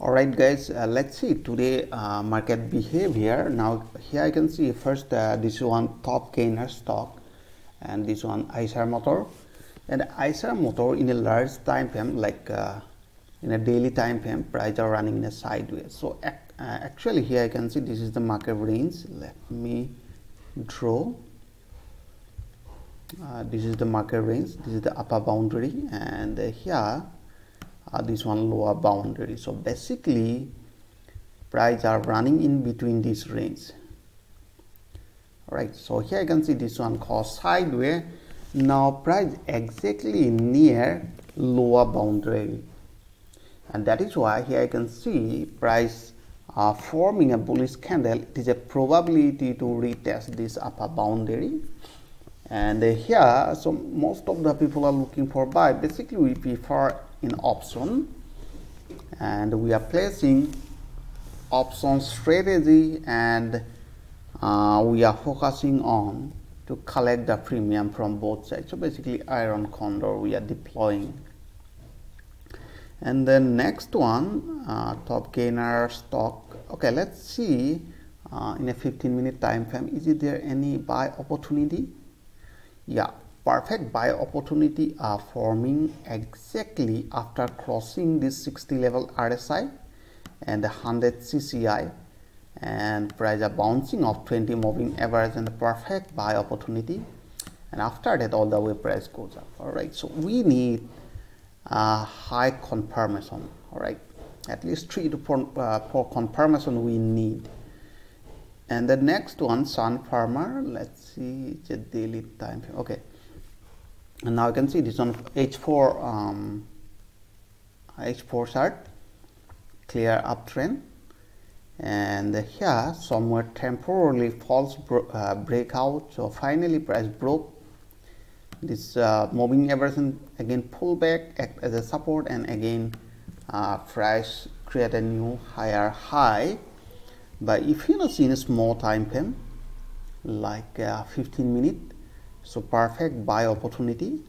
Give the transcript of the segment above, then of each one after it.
all right guys uh, let's see today uh, market behavior. Now here i can see first uh, this one top gainer stock and this one Eicher motor. And Eicher motor in a large time frame like uh, in a daily time frame price are running in a sideways. So uh, actually here i can see this is the market range. Let me draw. Uh, this is the market range. This is the upper boundary. And here uh, this one lower boundary. So basically price are running in between this range right so here you can see this one called sideways now price exactly near lower boundary. And that is why here I can see price uh, forming a bullish candle. It is a probability to retest this upper boundary. And here so most of the people are looking for buy. Basically we prefer in option. And we are placing option strategy and uh, we are focusing on to collect the premium from both sides. So basically iron condor we are deploying. And then next one uh, top gainer stock. Okay let's see uh, in a 15 minute time frame is there any buy opportunity? Yeah perfect buy opportunity are forming exactly after crossing this 60 level RSI and the 100 CCI and price are bouncing off 20 moving average and the perfect buy opportunity. And after that all the way price goes up. All right so we need a high confirmation. All right at least three to four, uh, four confirmation we need. And the next one Sun Pharma let's see it's a daily time okay and now you can see this on h4 um, h4 chart clear uptrend. And here somewhere temporarily false uh, breakout. So finally price broke. This uh, moving average again pull back act as a support and again uh, price create a new higher high. But if you know see in a small time frame like uh, 15 minute so perfect buy opportunity.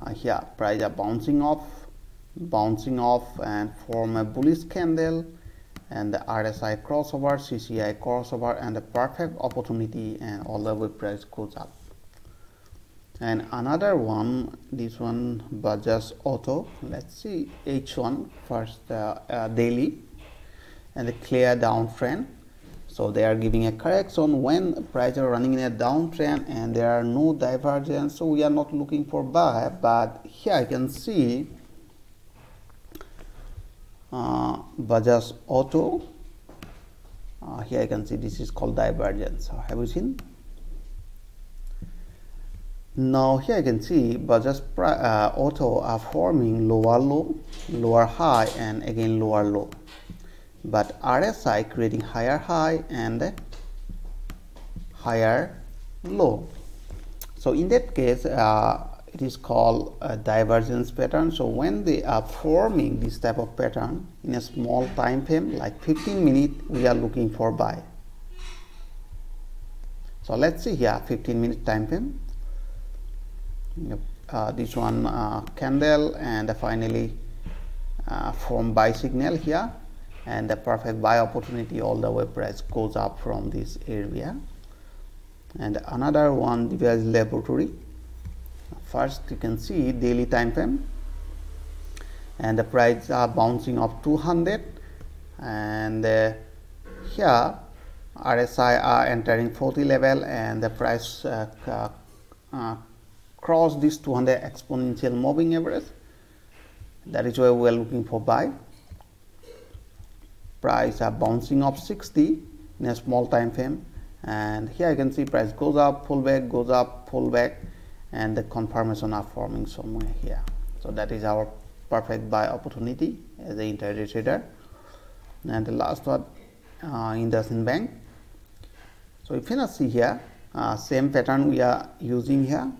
Uh, here price are bouncing off bouncing off and form a bullish candle and the RSI crossover CCI crossover and the perfect opportunity and all the way price goes up. And another one this one Bajaj Auto. Let's see H1 first uh, uh, daily and the clear downtrend so they are giving a correction when price are running in a downtrend and there are no divergence. So we are not looking for buy but here I can see uh, Bajaj Auto. Uh, here I can see this is called divergence. So have you seen? Now here I can see Bajaj uh, Auto are forming lower low lower high and again lower low but RSI creating higher high and higher low. So in that case, uh, it is called a divergence pattern. So when they are forming this type of pattern in a small time frame, like 15 minutes, we are looking for buy. So let's see here, 15 minute time frame. Yep. Uh, this one uh, candle and finally uh, form buy signal here and the perfect buy opportunity all the way price goes up from this area. And another one Divi's laboratory. First you can see daily time frame. And the price are bouncing up 200 and uh, here RSI are entering 40 level and the price uh, uh, cross this 200 exponential moving average. That is why we are looking for buy price are bouncing up 60 in a small time frame. And here I can see price goes up pull back goes up pull back and the confirmation are forming somewhere here. So that is our perfect buy opportunity as a intraday trader. And the last one uh, IndusInd Bank. So if you not see here uh, same pattern we are using here.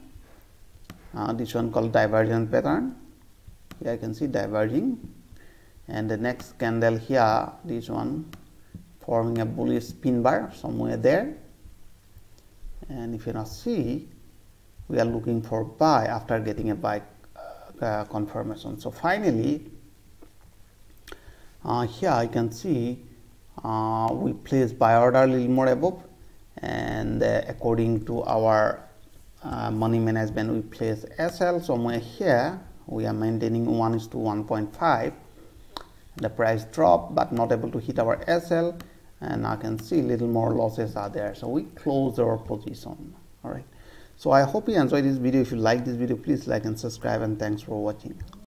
Uh, this one called divergence pattern. Here I can see diverging and the next candle here this one forming a bullish pin bar somewhere there. And if you now see we are looking for buy after getting a buy uh, confirmation. So finally uh, here I can see uh, we place buy order a little more above. And uh, according to our uh, money management we place SL somewhere here. We are maintaining 1 is to 1.5 the price drop but not able to hit our SL and I can see little more losses are there. So we close our position all right? So I hope you enjoyed this video. If you like this video please like and subscribe and thanks for watching